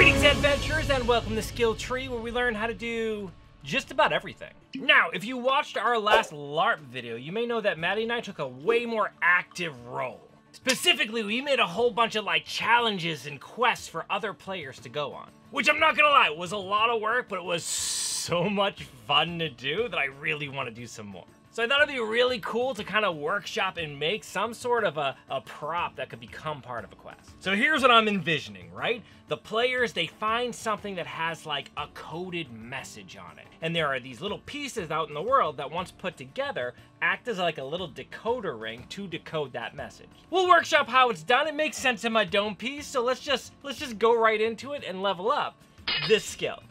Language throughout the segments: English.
Greetings, adventurers, and welcome to Skill Tree, where we learn how to do just about everything. Now, if you watched our last LARP video, you may know that Maddie and I took a way more active role. Specifically, we made a whole bunch of like challenges and quests for other players to go on. Which I'm not gonna lie, was a lot of work, but it was so much fun to do that I really want to do some more. So I thought it'd be really cool to kind of workshop and make some sort of a, a prop that could become part of a quest. So here's what I'm envisioning, right? The players, they find something that has like a coded message on it. And there are these little pieces out in the world that once put together, act as like a little decoder ring to decode that message. We'll workshop how it's done. It makes sense in my dome piece. So let's just, let's just go right into it and level up this skill.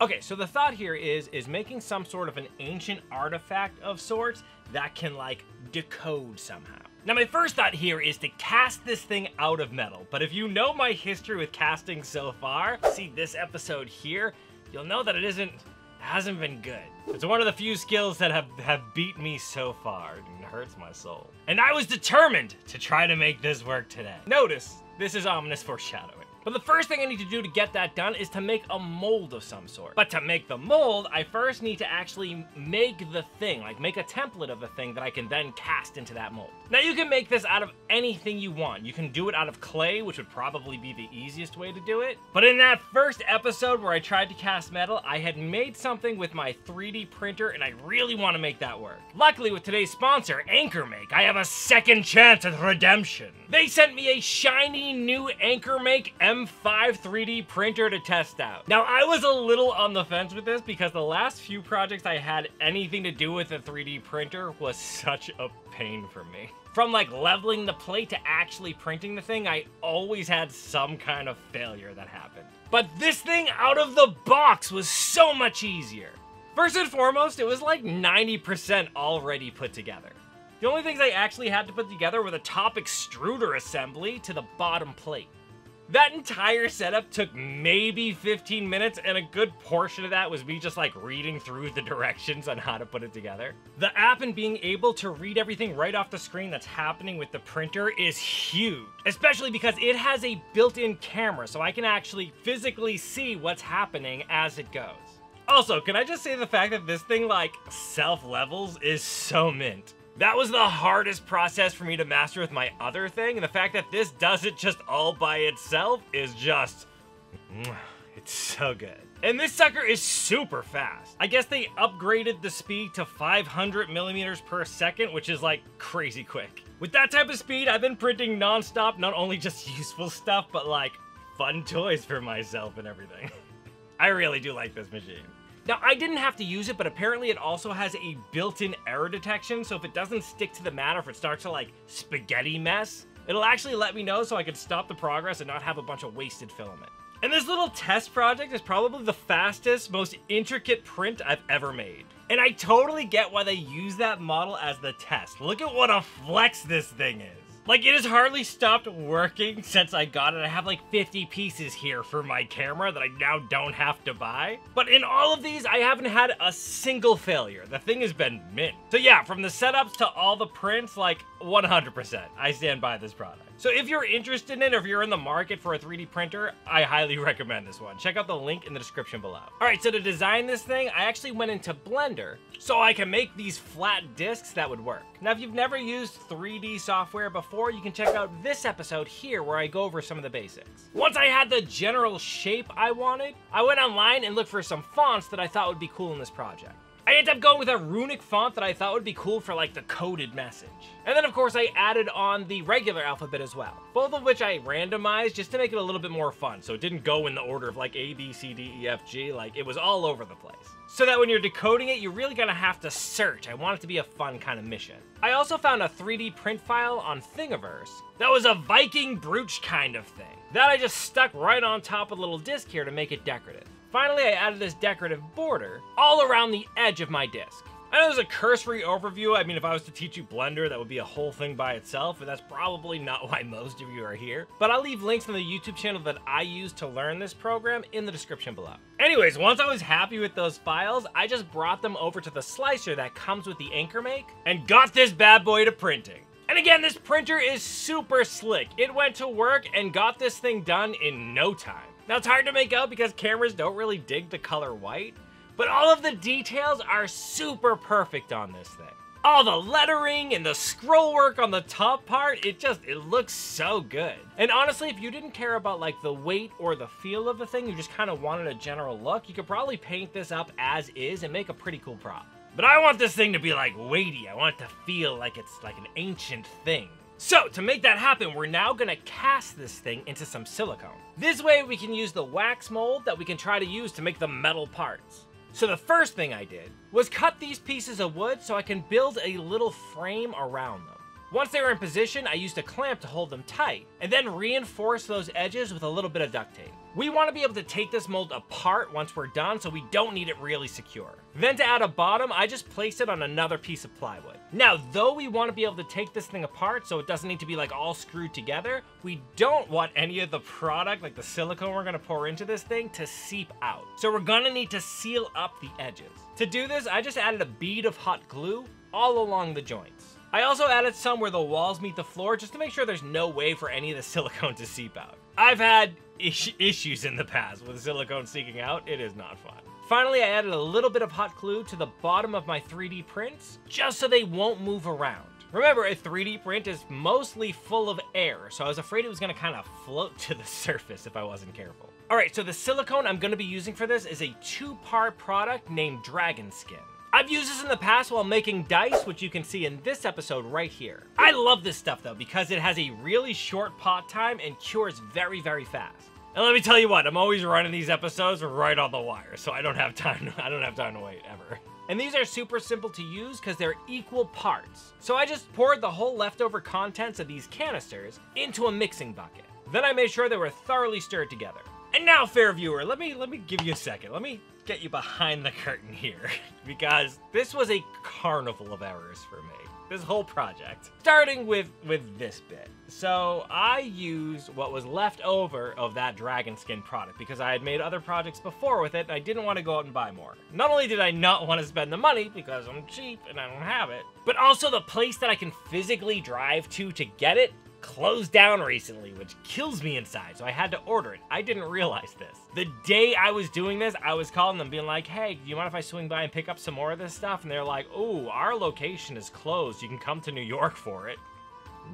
Okay, so the thought here is, is making some sort of an ancient artifact of sorts that can like decode somehow. Now my first thought here is to cast this thing out of metal, but if you know my history with casting so far, see this episode here, you'll know that it isn't, hasn't been good. It's one of the few skills that have, have beat me so far and hurts my soul. And I was determined to try to make this work today. Notice, this is ominous foreshadowing. But the first thing I need to do to get that done is to make a mold of some sort. But to make the mold, I first need to actually make the thing, like make a template of the thing that I can then cast into that mold. Now you can make this out of anything you want. You can do it out of clay, which would probably be the easiest way to do it. But in that first episode where I tried to cast metal, I had made something with my 3D printer and I really want to make that work. Luckily with today's sponsor, AnkerMake, I have a second chance at redemption. They sent me a shiny new AnkerMake M5 3D printer to test out. Now, I was a little on the fence with this because the last few projects I had anything to do with a 3D printer was such a pain for me. From like leveling the plate to actually printing the thing, I always had some kind of failure that happened. But this thing out of the box was so much easier. First and foremost, it was like 90% already put together. The only things I actually had to put together were the top extruder assembly to the bottom plate. That entire setup took maybe 15 minutes, and a good portion of that was me just like reading through the directions on how to put it together. The app and being able to read everything right off the screen that's happening with the printer is huge, especially because it has a built-in camera, so I can actually physically see what's happening as it goes. Also, can I just say the fact that this thing like self-levels is so mint. That was the hardest process for me to master with my other thing, and the fact that this does it just all by itself is just... It's so good. And this sucker is super fast. I guess they upgraded the speed to 500 millimeters per second, which is like crazy quick. With that type of speed, I've been printing nonstop, not only just useful stuff, but like fun toys for myself and everything. I really do like this machine. Now, I didn't have to use it, but apparently it also has a built-in error detection, so if it doesn't stick to the mat or if it starts to, like, spaghetti mess, it'll actually let me know so I can stop the progress and not have a bunch of wasted filament. And this little test project is probably the fastest, most intricate print I've ever made. And I totally get why they use that model as the test. Look at what a flex this thing is. Like, it has hardly stopped working since I got it. I have like 50 pieces here for my camera that I now don't have to buy. But in all of these, I haven't had a single failure. The thing has been mint. So yeah, from the setups to all the prints, like 100%, I stand by this product. So if you're interested in it, or if you're in the market for a 3D printer, I highly recommend this one. Check out the link in the description below. All right, so to design this thing, I actually went into Blender so I can make these flat discs that would work. Now, if you've never used 3D software before, you can check out this episode here where I go over some of the basics. Once I had the general shape I wanted, I went online and looked for some fonts that I thought would be cool in this project. I ended up going with a runic font that I thought would be cool for like the coded message. And then of course I added on the regular alphabet as well. Both of which I randomized just to make it a little bit more fun. So it didn't go in the order of like A, B, C, D, E, F, G. Like it was all over the place. So that when you're decoding it, you're really gonna have to search. I want it to be a fun kind of mission. I also found a 3D print file on Thingiverse that was a Viking brooch kind of thing. That I just stuck right on top of the little disc here to make it decorative. Finally, I added this decorative border all around the edge of my disc. I know there's a cursory overview. I mean, if I was to teach you Blender, that would be a whole thing by itself, and that's probably not why most of you are here. But I'll leave links on the YouTube channel that I use to learn this program in the description below. Anyways, once I was happy with those files, I just brought them over to the slicer that comes with the AnkerMake and got this bad boy to printing. And again, this printer is super slick. It went to work and got this thing done in no time. Now it's hard to make out because cameras don't really dig the color white, but all of the details are super perfect on this thing. All the lettering and the scroll work on the top part, it just, it looks so good. And honestly, if you didn't care about like the weight or the feel of the thing, you just kind of wanted a general look, you could probably paint this up as is and make a pretty cool prop. But I want this thing to be like weighty. I want it to feel like it's like an ancient thing. So, to make that happen, we're now gonna cast this thing into some silicone. This way we can use the wax mold that we can try to use to make the metal parts. So the first thing I did was cut these pieces of wood so I can build a little frame around them. Once they were in position, I used a clamp to hold them tight, and then reinforce those edges with a little bit of duct tape. We want to be able to take this mold apart once we're done, so we don't need it really secure. Then to add a bottom, I just place it on another piece of plywood. Now, though we want to be able to take this thing apart so it doesn't need to be like all screwed together, we don't want any of the product, like the silicone we're gonna pour into this thing, to seep out. So we're gonna need to seal up the edges. To do this, I just added a bead of hot glue all along the joints. I also added some where the walls meet the floor just to make sure there's no way for any of the silicone to seep out. I've had is issues in the past with silicone seeking out. It is not fun. Finally, I added a little bit of hot glue to the bottom of my 3D prints just so they won't move around. Remember, a 3D print is mostly full of air, so I was afraid it was gonna kind of float to the surface if I wasn't careful. All right, so the silicone I'm gonna be using for this is a two-part product named Dragon Skin. I've used this in the past while making dice, which you can see in this episode right here. I love this stuff though, because it has a really short pot time and cures very, very fast. And let me tell you what, I'm always running these episodes right on the wire, so I don't have time, I don't have time to wait, ever. And these are super simple to use because they're equal parts. So I just poured the whole leftover contents of these canisters into a mixing bucket. Then I made sure they were thoroughly stirred together. And now, fair viewer, let me let me give you a second. Let me get you behind the curtain here because this was a carnival of errors for me. This whole project. Starting with with this bit. So I used what was left over of that dragon skin product because I had made other projects before with it and I didn't want to go out and buy more. Not only did I not want to spend the money because I'm cheap and I don't have it, but also the place that I can physically drive to to get it closed down recently, which kills me inside, so I had to order it. I didn't realize this. The day I was doing this, I was calling them being like, hey, do you mind if I swing by and pick up some more of this stuff? And they're like, oh, our location is closed. You can come to New York for it.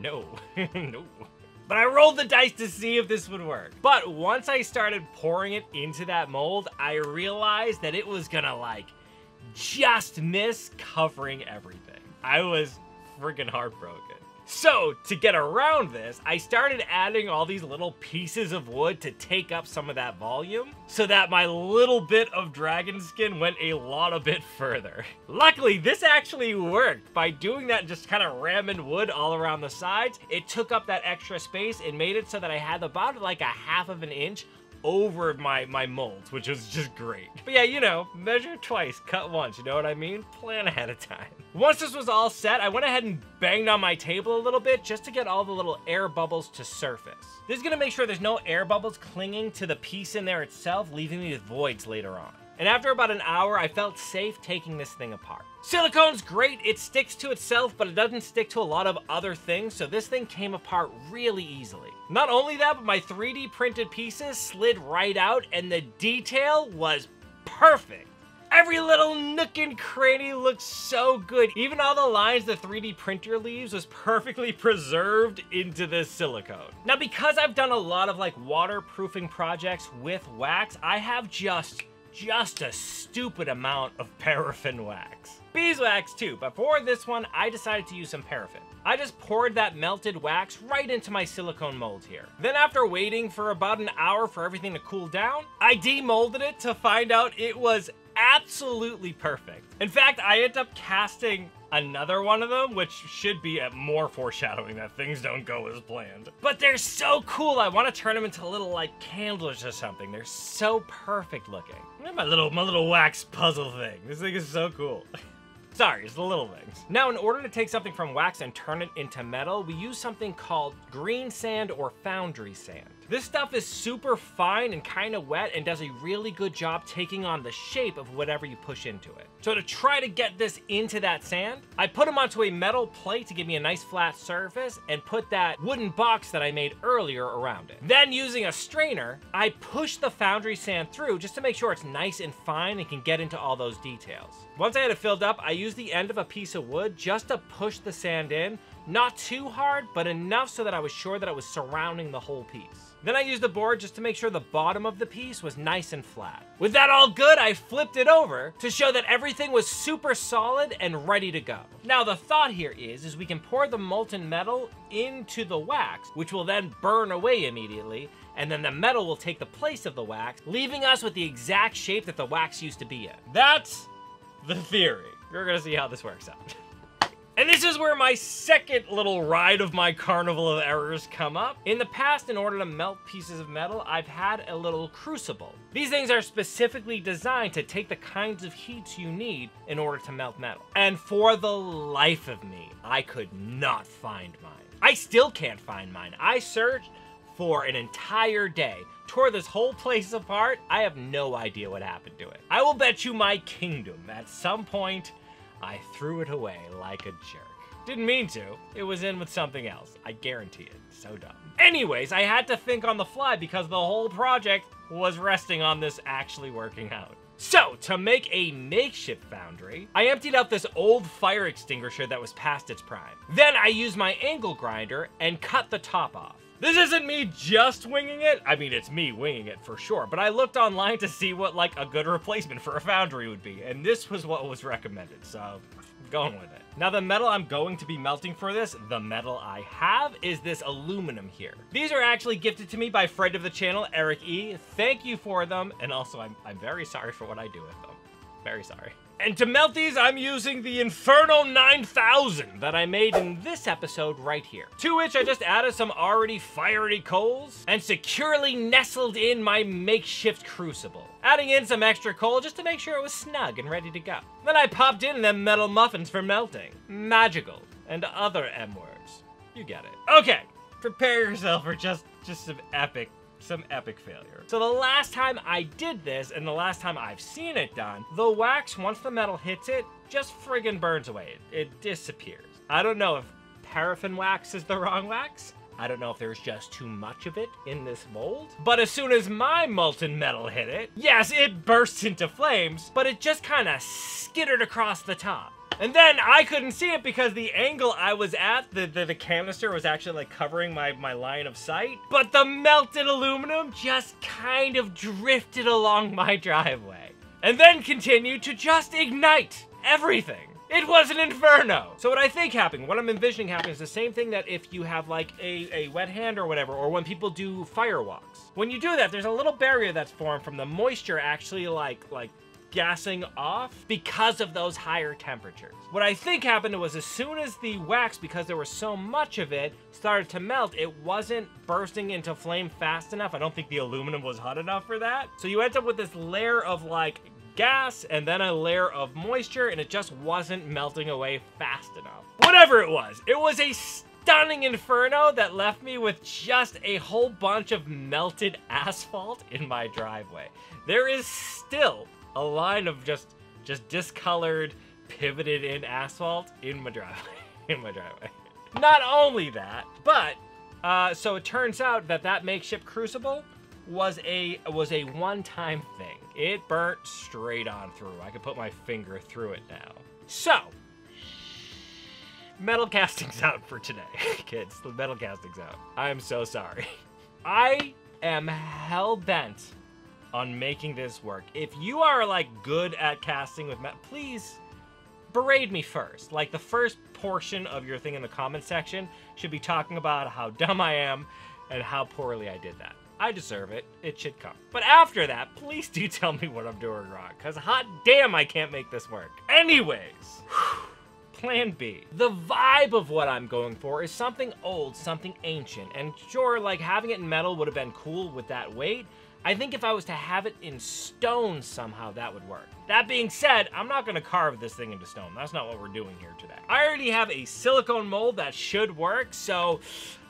No, no. But I rolled the dice to see if this would work. But once I started pouring it into that mold, I realized that it was gonna like just miss covering everything. I was freaking heartbroken. So, to get around this, I started adding all these little pieces of wood to take up some of that volume, so that my little bit of dragon skin went a lot a bit further. Luckily, this actually worked. By doing that just kind of ramming wood all around the sides, it took up that extra space and made it so that I had about like a half of an inch over my, my molds, which was just great. But yeah, you know, measure twice, cut once, you know what I mean? Plan ahead of time. Once this was all set, I went ahead and banged on my table a little bit just to get all the little air bubbles to surface. This is gonna make sure there's no air bubbles clinging to the piece in there itself, leaving me with voids later on. And after about an hour, I felt safe taking this thing apart. Silicone's great, it sticks to itself, but it doesn't stick to a lot of other things, so this thing came apart really easily. Not only that, but my 3D printed pieces slid right out, and the detail was perfect. Every little nook and cranny looks so good. Even all the lines the 3D printer leaves was perfectly preserved into this silicone. Now, because I've done a lot of like waterproofing projects with wax, I have just just a stupid amount of paraffin wax. Beeswax too, but for this one, I decided to use some paraffin. I just poured that melted wax right into my silicone mold here. Then after waiting for about an hour for everything to cool down, I demolded it to find out it was absolutely perfect. In fact, I ended up casting another one of them, which should be at more foreshadowing that things don't go as planned. But they're so cool. I want to turn them into little like candles or something. They're so perfect looking. My little my little wax puzzle thing. This thing is so cool. Sorry, it's the little things. Now, in order to take something from wax and turn it into metal, we use something called green sand or foundry sand. This stuff is super fine and kind of wet and does a really good job taking on the shape of whatever you push into it. So to try to get this into that sand, I put them onto a metal plate to give me a nice flat surface and put that wooden box that I made earlier around it. Then using a strainer, I push the foundry sand through just to make sure it's nice and fine and can get into all those details. Once I had it filled up, I used the end of a piece of wood just to push the sand in, not too hard, but enough so that I was sure that it was surrounding the whole piece. Then I used a board just to make sure the bottom of the piece was nice and flat. With that all good, I flipped it over to show that everything was super solid and ready to go. Now the thought here is, is we can pour the molten metal into the wax, which will then burn away immediately, and then the metal will take the place of the wax, leaving us with the exact shape that the wax used to be in. That's the theory. We're gonna see how this works out. And this is where my second little ride of my carnival of errors come up. In the past, in order to melt pieces of metal, I've had a little crucible. These things are specifically designed to take the kinds of heats you need in order to melt metal. And for the life of me, I could not find mine. I still can't find mine. I searched for an entire day, tore this whole place apart. I have no idea what happened to it. I will bet you my kingdom at some point I threw it away like a jerk. Didn't mean to. It was in with something else. I guarantee it. So dumb. Anyways, I had to think on the fly because the whole project was resting on this actually working out. So, to make a makeshift foundry, I emptied out this old fire extinguisher that was past its prime. Then I used my angle grinder and cut the top off. This isn't me just winging it. I mean, it's me winging it for sure, but I looked online to see what like a good replacement for a foundry would be, and this was what was recommended, so I'm going with it. Now the metal I'm going to be melting for this, the metal I have, is this aluminum here. These are actually gifted to me by friend of the channel, Eric E. Thank you for them, and also I'm, I'm very sorry for what I do with them. Very sorry. And to melt these, I'm using the Inferno 9000 that I made in this episode right here. To which I just added some already fiery coals and securely nestled in my makeshift crucible. Adding in some extra coal just to make sure it was snug and ready to go. Then I popped in them metal muffins for melting. Magical. And other M words. You get it. Okay, prepare yourself for just, just some epic some epic failure. So the last time I did this, and the last time I've seen it done, the wax, once the metal hits it, just friggin' burns away. It, it disappears. I don't know if paraffin wax is the wrong wax. I don't know if there's just too much of it in this mold. But as soon as my molten metal hit it, yes, it burst into flames, but it just kind of skittered across the top. And then I couldn't see it because the angle I was at, the, the, the, canister was actually like covering my, my line of sight. But the melted aluminum just kind of drifted along my driveway. And then continued to just ignite everything. It was an inferno. So what I think happened, what I'm envisioning happening is the same thing that if you have like a, a wet hand or whatever, or when people do firewalks. When you do that, there's a little barrier that's formed from the moisture actually like like gassing off because of those higher temperatures. What I think happened was as soon as the wax, because there was so much of it, started to melt, it wasn't bursting into flame fast enough. I don't think the aluminum was hot enough for that. So you end up with this layer of like gas and then a layer of moisture and it just wasn't melting away fast enough. Whatever it was, it was a stunning inferno that left me with just a whole bunch of melted asphalt in my driveway. There is still a line of just just discolored, pivoted in asphalt in my driveway. in my driveway. Not only that, but uh, so it turns out that that makeshift crucible was a was a one-time thing. It burnt straight on through. I could put my finger through it now. So, metal casting's out for today, kids. The metal casting's out. I am so sorry. I am hell bent on making this work. If you are like good at casting with metal, please berate me first. Like the first portion of your thing in the comment section should be talking about how dumb I am and how poorly I did that. I deserve it. It should come. But after that, please do tell me what I'm doing wrong, because hot damn, I can't make this work. Anyways, plan B. The vibe of what I'm going for is something old, something ancient, and sure, like having it in metal would have been cool with that weight, I think if I was to have it in stone somehow, that would work. That being said, I'm not gonna carve this thing into stone. That's not what we're doing here today. I already have a silicone mold that should work, so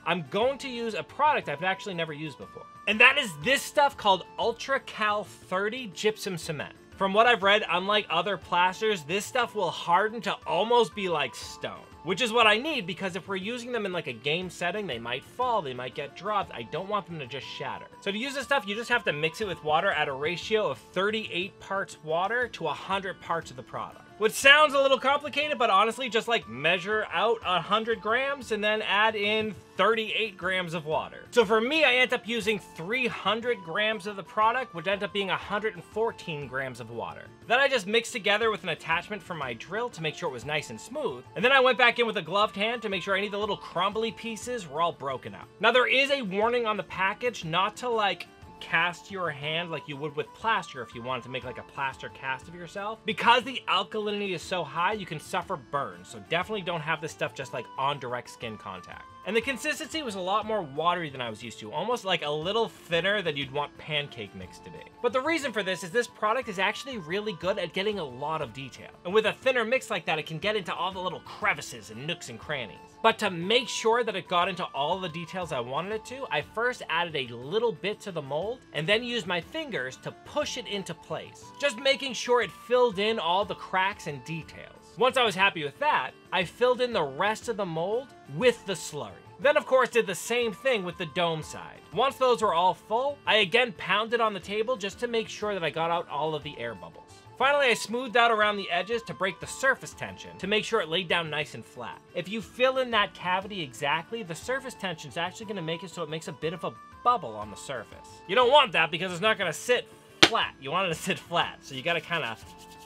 I'm going to use a product I've actually never used before. And that is this stuff called Ultra Cal 30 Gypsum Cement. From what I've read, unlike other plasters, this stuff will harden to almost be like stone. Which is what I need because if we're using them in like a game setting, they might fall, they might get dropped. I don't want them to just shatter. So to use this stuff, you just have to mix it with water at a ratio of 38 parts water to 100 parts of the product. Which sounds a little complicated, but honestly, just like measure out 100 grams and then add in 38 grams of water. So for me, I end up using 300 grams of the product, which ends up being 114 grams of water. Then I just mixed together with an attachment for my drill to make sure it was nice and smooth. And then I went back in with a gloved hand to make sure any of the little crumbly pieces were all broken up. Now there is a warning on the package not to like cast your hand like you would with plaster if you wanted to make like a plaster cast of yourself. Because the alkalinity is so high, you can suffer burns. So definitely don't have this stuff just like on direct skin contact. And the consistency was a lot more watery than I was used to, almost like a little thinner than you'd want pancake mix to be. But the reason for this is this product is actually really good at getting a lot of detail. And with a thinner mix like that, it can get into all the little crevices and nooks and crannies. But to make sure that it got into all the details I wanted it to, I first added a little bit to the mold and then used my fingers to push it into place, just making sure it filled in all the cracks and details. Once I was happy with that, I filled in the rest of the mold with the slurry. Then of course did the same thing with the dome side. Once those were all full, I again pounded on the table just to make sure that I got out all of the air bubbles. Finally, I smoothed out around the edges to break the surface tension to make sure it laid down nice and flat. If you fill in that cavity exactly, the surface tension is actually gonna make it so it makes a bit of a bubble on the surface. You don't want that because it's not gonna sit flat. You want it to sit flat, so you gotta kinda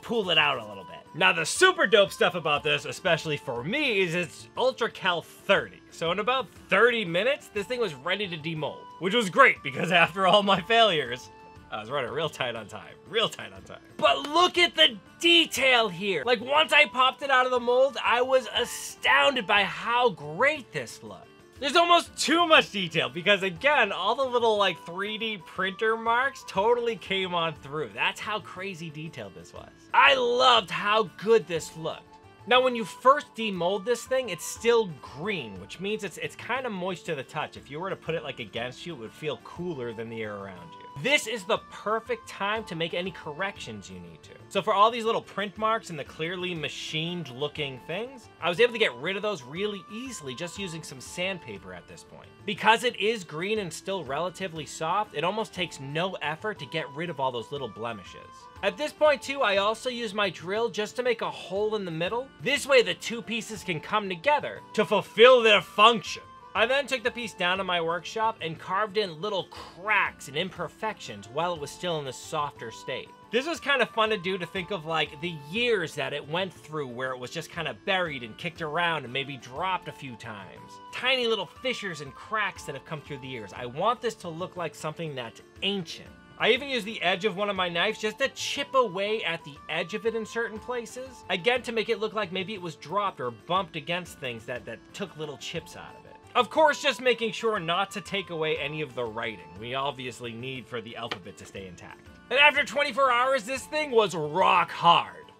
pull it out a little bit. Now the super dope stuff about this, especially for me, is it's Ultra Cal 30. So in about 30 minutes, this thing was ready to demold, which was great because after all my failures, I was running real tight on time, real tight on time. But look at the detail here. Like once I popped it out of the mold, I was astounded by how great this looked. There's almost too much detail because again, all the little like 3D printer marks totally came on through. That's how crazy detailed this was. I loved how good this looked. Now, when you first demold this thing, it's still green, which means it's it's kind of moist to the touch. If you were to put it like against you, it would feel cooler than the air around you. This is the perfect time to make any corrections you need to. So for all these little print marks and the clearly machined looking things, I was able to get rid of those really easily just using some sandpaper at this point. Because it is green and still relatively soft, it almost takes no effort to get rid of all those little blemishes. At this point too, I also use my drill just to make a hole in the middle. This way the two pieces can come together to fulfill their function. I then took the piece down to my workshop and carved in little cracks and imperfections while it was still in the softer state. This was kind of fun to do to think of like the years that it went through where it was just kind of buried and kicked around and maybe dropped a few times. Tiny little fissures and cracks that have come through the years. I want this to look like something that's ancient. I even used the edge of one of my knives just to chip away at the edge of it in certain places. Again, to make it look like maybe it was dropped or bumped against things that, that took little chips out of it. Of course, just making sure not to take away any of the writing. We obviously need for the alphabet to stay intact. And after 24 hours, this thing was rock hard.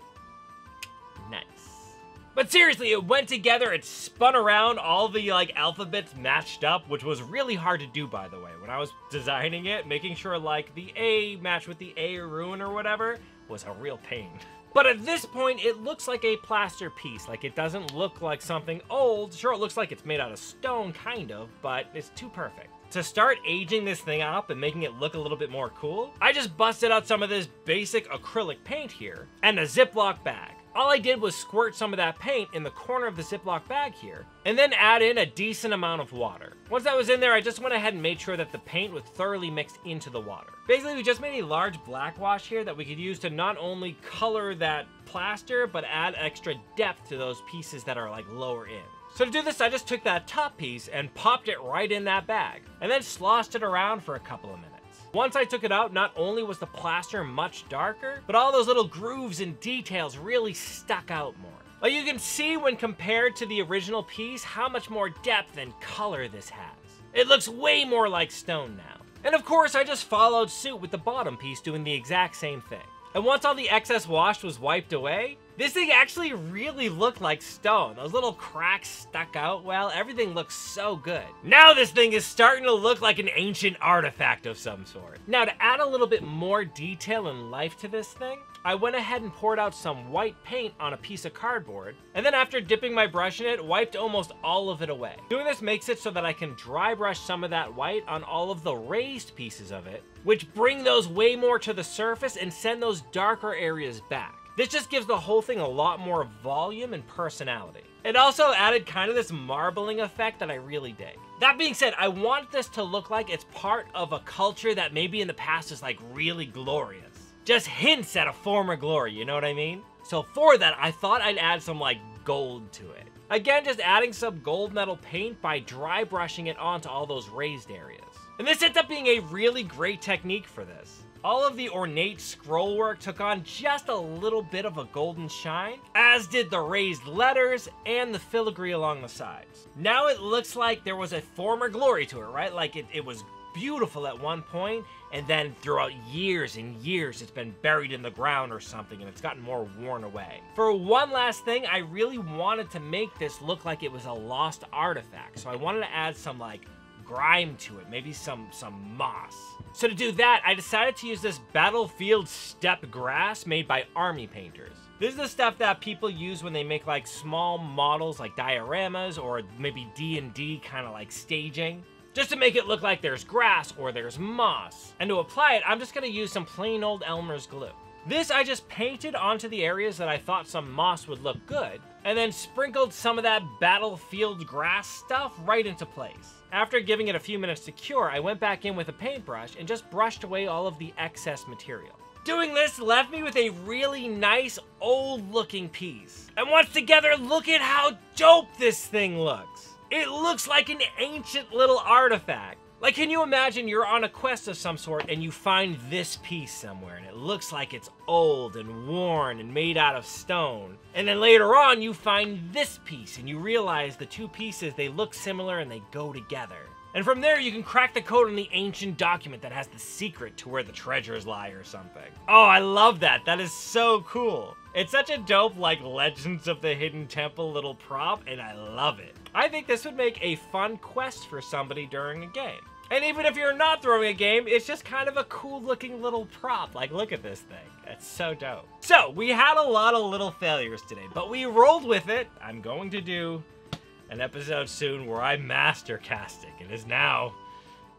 Nice. But seriously, it went together, it spun around, all the like alphabets matched up, which was really hard to do by the way. When I was designing it, making sure like the A matched with the A rune or whatever was a real pain. But at this point, it looks like a plaster piece. Like, it doesn't look like something old. Sure, it looks like it's made out of stone, kind of, but it's too perfect. To start aging this thing up and making it look a little bit more cool, I just busted out some of this basic acrylic paint here and a Ziploc bag. All I did was squirt some of that paint in the corner of the Ziploc bag here, and then add in a decent amount of water. Once that was in there, I just went ahead and made sure that the paint was thoroughly mixed into the water. Basically, we just made a large black wash here that we could use to not only color that plaster, but add extra depth to those pieces that are like lower in. So to do this, I just took that top piece and popped it right in that bag, and then sloshed it around for a couple of minutes. Once I took it out, not only was the plaster much darker, but all those little grooves and details really stuck out more. You can see when compared to the original piece how much more depth and color this has. It looks way more like stone now. And of course, I just followed suit with the bottom piece doing the exact same thing. And once all the excess wash was wiped away, This thing actually really looked like stone. Those little cracks stuck out well. Everything looks so good. Now this thing is starting to look like an ancient artifact of some sort. Now to add a little bit more detail and life to this thing, I went ahead and poured out some white paint on a piece of cardboard, and then after dipping my brush in it, wiped almost all of it away. Doing this makes it so that I can dry brush some of that white on all of the raised pieces of it, which bring those way more to the surface and send those darker areas back. This just gives the whole thing a lot more volume and personality. It also added kind of this marbling effect that I really dig. That being said, I want this to look like it's part of a culture that maybe in the past is like really glorious. Just hints at a former glory, you know what I mean? So for that, I thought I'd add some like gold to it. Again, just adding some gold metal paint by dry brushing it onto all those raised areas. And this ends up being a really great technique for this. All of the ornate scroll work took on just a little bit of a golden shine, as did the raised letters and the filigree along the sides. Now it looks like there was a former glory to it, right? Like it, it was beautiful at one point, and then throughout years and years it's been buried in the ground or something and it's gotten more worn away. For one last thing, I really wanted to make this look like it was a lost artifact, so I wanted to add some like grime to it, maybe some, some moss. So to do that, I decided to use this battlefield steppe grass made by army painters. This is the stuff that people use when they make like small models like dioramas or maybe D&D kind of like staging. Just to make it look like there's grass or there's moss. And to apply it, I'm just gonna use some plain old Elmer's glue. This I just painted onto the areas that I thought some moss would look good, and then sprinkled some of that battlefield grass stuff right into place. After giving it a few minutes to cure, I went back in with a paintbrush and just brushed away all of the excess material. Doing this left me with a really nice, old-looking piece. And once together, look at how dope this thing looks. It looks like an ancient little artifact. Like, can you imagine you're on a quest of some sort and you find this piece somewhere and it looks like it's old and worn and made out of stone. And then later on you find this piece and you realize the two pieces, they look similar and they go together. And from there, you can crack the code on the ancient document that has the secret to where the treasures lie or something. Oh, I love that. That is so cool. It's such a dope, like, Legends of the Hidden Temple little prop, and I love it. I think this would make a fun quest for somebody during a game. And even if you're not throwing a game, it's just kind of a cool looking little prop. Like, look at this thing. It's so dope. So, we had a lot of little failures today, but we rolled with it. I'm going to do an episode soon where I master casting. It is now,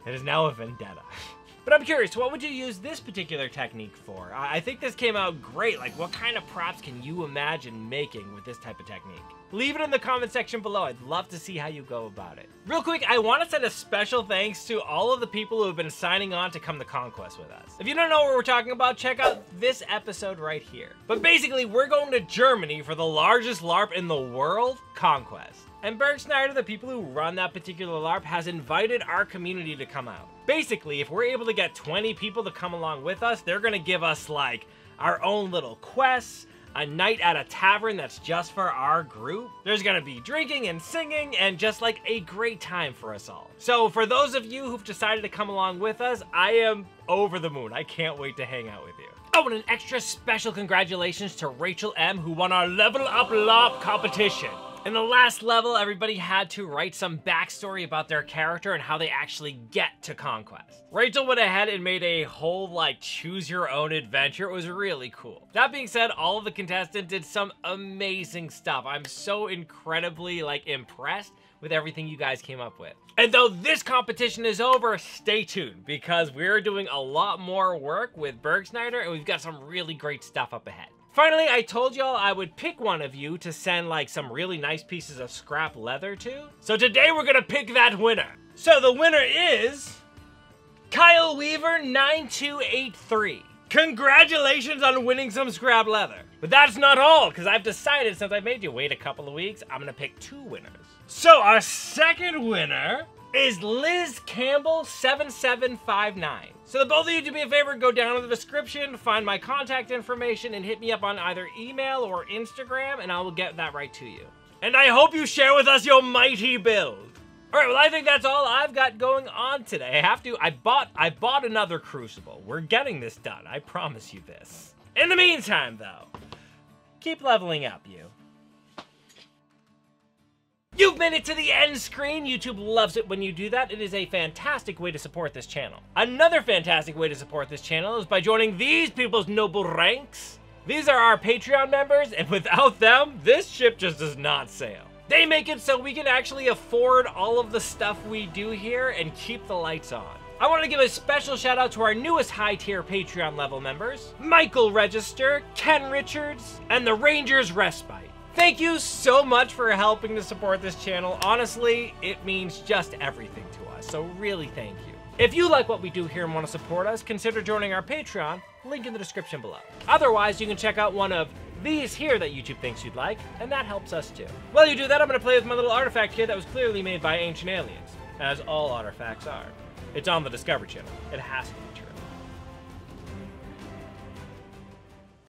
it is now a vendetta. But I'm curious, what would you use this particular technique for? I think this came out great. Like, what kind of props can you imagine making with this type of technique? Leave it in the comment section below. I'd love to see how you go about it. Real quick, I want to send a special thanks to all of the people who have been signing on to come to Conquest with us. If you don't know what we're talking about, check out this episode right here. But basically, we're going to Germany for the largest LARP in the world, Conquest. And Burgschneider, the people who run that particular LARP, has invited our community to come out. Basically, if we're able to get 20 people to come along with us, they're gonna give us like our own little quests, a night at a tavern that's just for our group. There's gonna be drinking and singing and just like a great time for us all. So for those of you who've decided to come along with us, I am over the moon. I can't wait to hang out with you. Oh, and an extra special congratulations to Rachel M, who won our Level Up LARP competition. In the last level, everybody had to write some backstory about their character and how they actually get to Conquest. Rachel went ahead and made a whole, like, choose your own adventure. It was really cool. That being said, all of the contestants did some amazing stuff. I'm so incredibly, like, impressed with everything you guys came up with. And though this competition is over, stay tuned because we're doing a lot more work with Burgschneider and we've got some really great stuff up ahead. Finally, I told y'all I would pick one of you to send like some really nice pieces of scrap leather to. So today we're gonna pick that winner. So the winner is Kyle Weaver 9283. Congratulations on winning some scrap leather. But that's not all, because I've decided since I made you wait a couple of weeks, I'm gonna pick two winners. So our second winner is Liz Campbell 7759. So the both of you do me a favor, go down in the description, find my contact information, and hit me up on either email or Instagram, and I will get that right to you. And I hope you share with us your mighty build. All right, well, I think that's all I've got going on today. I have to, I bought, I bought another Crucible. We're getting this done, I promise you this. In the meantime, though, Keep leveling up, you. You've made it to the end screen. YouTube loves it when you do that. It is a fantastic way to support this channel. Another fantastic way to support this channel is by joining these people's noble ranks. These are our Patreon members, and without them, this ship just does not sail. They make it so we can actually afford all of the stuff we do here and keep the lights on. I want to give a special shout out to our newest high tier Patreon level members, Michael Register, Ken Richards, and the Rangers Respite. Thank you so much for helping to support this channel. Honestly, it means just everything to us, so really thank you. If you like what we do here and want to support us, consider joining our Patreon, link in the description below. Otherwise, you can check out one of these here that YouTube thinks you'd like, and that helps us too. While you do that, I'm going to play with my little artifact here that was clearly made by ancient aliens, as all artifacts are. It's on the Discovery Channel. It has to be.